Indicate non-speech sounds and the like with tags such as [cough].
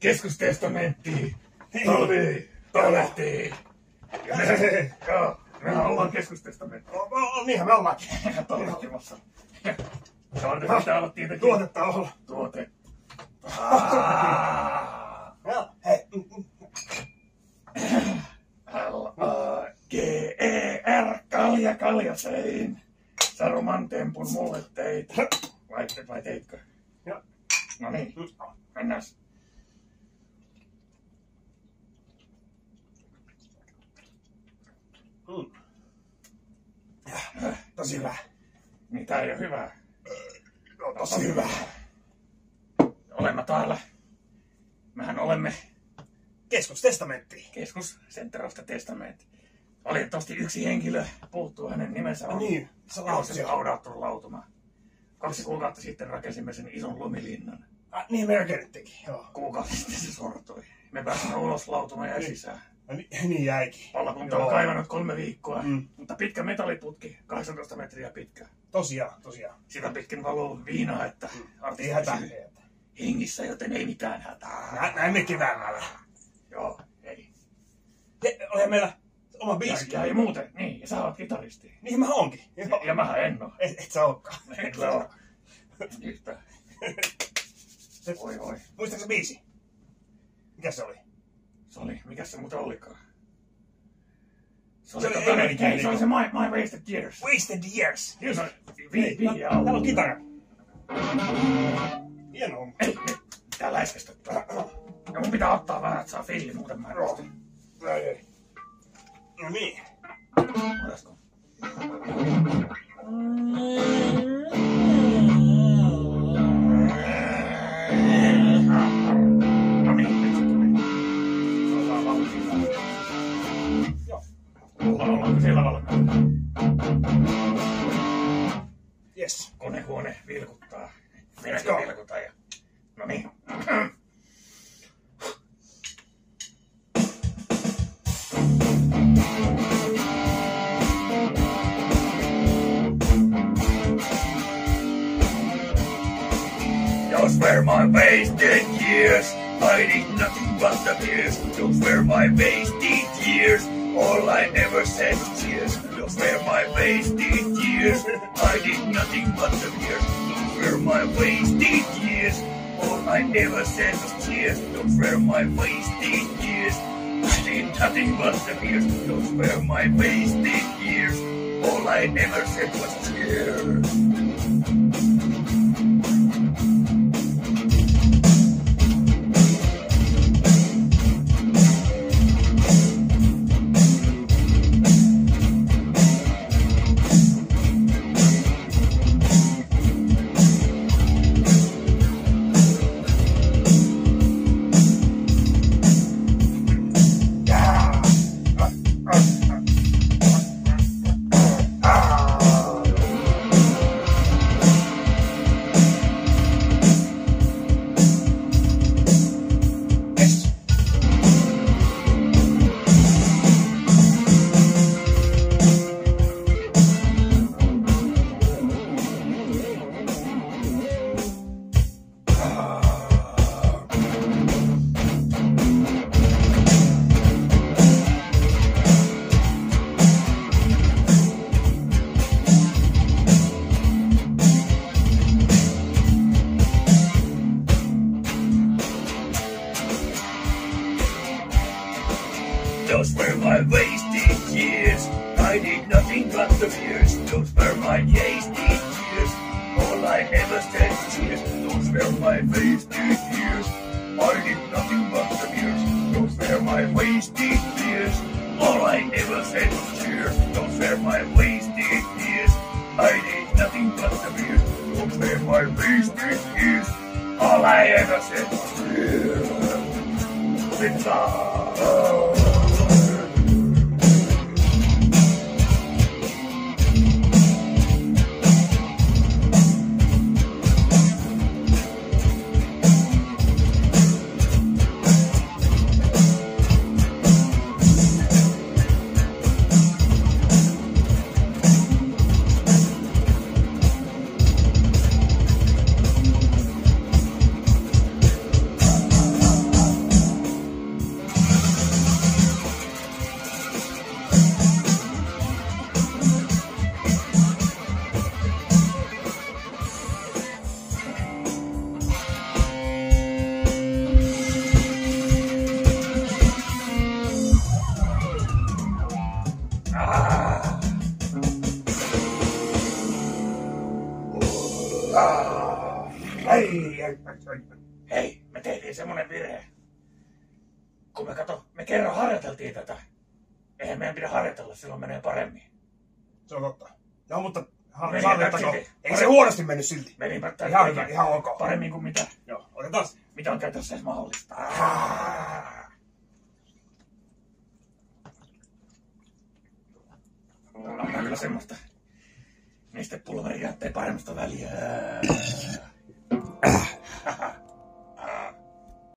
Keskustestamentti. Talvi. Talvehtii. [laughs] Me, joo, mehän ollaan keskustestamentti. No, no, niinhän me ollaankin. [laughs] On nyt pitää olla tietenkin Tuotetta olla. tuote. [laughs] Hei. mm, mm. L-A-G-E-R, kalja kaljasein. Saruman tempun mulle teit. Vai, vai teitkö? Joo. No niin, mennään. Mm. Tosi hyvä. Niin tää ei oo hyvä. No, tosi hyvä. Olemme täällä. Mehän olemme Keskustestamentti. keskus Center of the Testament. Valitettavasti yksi henkilö puuttuu, hänen nimensä on No niin, se lausi. haudattu lautuma. Kaksi kuukautta sitten rakensimme sen ison lumilinnan. Ah, niin me rakennettiinkin, joo. Kuukausi sitten se sortui. Me pääsimme ulos lautuma ja sisään. Niin, niin jäikin. Palokunta on Joo. kaivanut kolme viikkoa, Mm. mutta pitkä metalliputki, 18 metriä pitkä. Tosiaan, tosiaan. Sitä pitkin valuu viinaa, että Ei artisti hätää. hengissä, joten ei mitään hätää. Nä, näin me keväämällä. Joo, ei. He, olihan meillä oma biisi. Ja, ja muuten, niin, ja sä oot kitaristi. Niin mä onkin. Ja, ja mähän en oo. Et, et sä olekaan. En kyllä oo. Yhtä. [laughs] Oi oi. Muistatko se biisi? Mikä se oli? Se oli, mikä se muuten olikaan? Se Se oli, oli tota, englanninkielinen. ei, se oli se My, my Wasted Years. Wasted Years. Kyllä se Hei, vi, vi, tää- Täällä on kitara. Hieno homma. Ei, ei, tää läiskestyttää. Ja mun pitää ottaa vähän, että saa filli, muuten mä en. Ei, ei. No niin. Voitaisko? Ollaanko siellä valmiina? Yes. Konehuone vilkuttaa. Minäkin vilkutan ja... No niin. Those were my wasted years. I did nothing but the tears. Those were my wasted years. All I ever said was cheers. Those were my wasted years. I did nothing but the tears. Those were my wasted years. All I ever said was cheers. Those were my wasted years. I did nothing but the tears. Those were my wasted years. All I ever said was cheers. Those were my wasted years. I did nothing but the fears. Those were my wasted years. All I ever said cheers. Those were my wasted years. I did nothing but the fears. Those were my wasted years. All I ever said was cheers. Those were my wasted years. I did nothing but the fears. Those were my wasted years. All I ever said was cheers. Pizza. Ai, ai, ai. Hei, me tehtiin semmonen virhe. Kun me kato, me kerran harjoiteltiin tätä. Eihän meidän pidä harjoitella, silloin menee paremmin. Se on totta. No, mutta ha, Meni sallittako? silti. Ei se huonosti mennyt silti. Menipä Ihan hyvä, ihan ok. Paremmin kuin mitä, Joo, otetaan. mitä on käytössä edes mahdollista. On kyllä semmoista. Nestepulveria ettei paremmasta väliä.